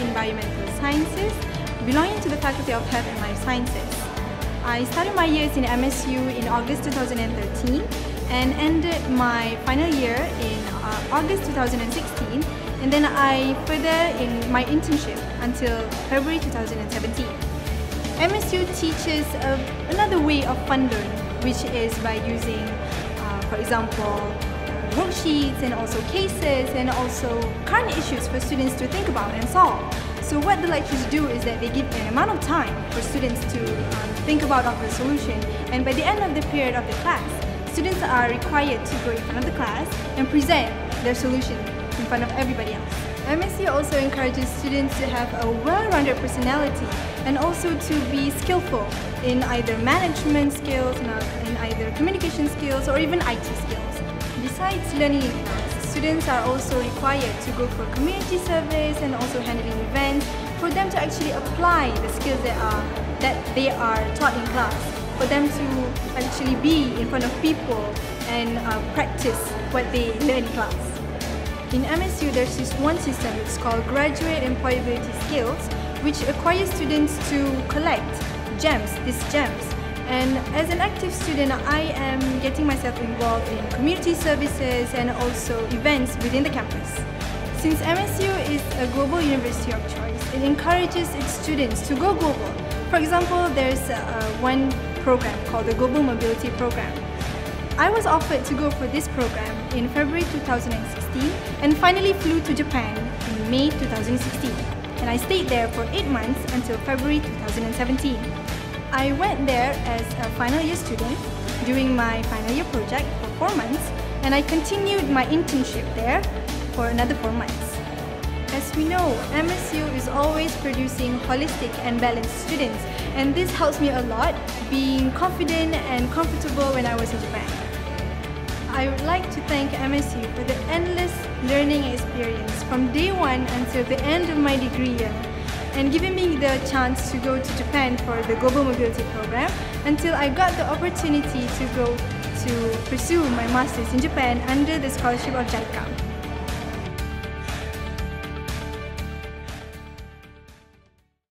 Environmental Sciences, belonging to the Faculty of Health and Life Sciences. I started my years in MSU in August 2013 and ended my final year in uh, August 2016 and then I further in my internship until February 2017. MSU teaches uh, another way of fun learning which is by using, uh, for example, worksheets and also cases and also current issues for students to think about and solve. So what the lecturers do is that they give an amount of time for students to um, think about of the solution and by the end of the period of the class, students are required to go in front of the class and present their solution in front of everybody else. MSU also encourages students to have a well-rounded personality and also to be skillful in either management skills, in either communication skills or even IT skills. Besides learning in students are also required to go for community service and also handling events for them to actually apply the skills that are that they are taught in class for them to actually be in front of people and uh, practice what they learn in class. In MSU, there's this one system, it's called Graduate Employability Skills, which requires students to collect gems, these gems, and as an active student, I am getting myself involved in community services and also events within the campus. Since MSU is a global university of choice, it encourages its students to go global. For example, there's uh, one program called the Global Mobility Program. I was offered to go for this program in February 2016 and finally flew to Japan in May 2016. And I stayed there for 8 months until February 2017. I went there as a final year student during my final year project for 4 months and I continued my internship there for another 4 months. As we know, MSU is always producing holistic and balanced students and this helps me a lot being confident and comfortable when I was in Japan. I would like to thank MSU for the endless learning experience from day one until the end of my degree year and giving me the chance to go to Japan for the Global Mobility Program until I got the opportunity to go to pursue my Masters in Japan under the scholarship of JICA.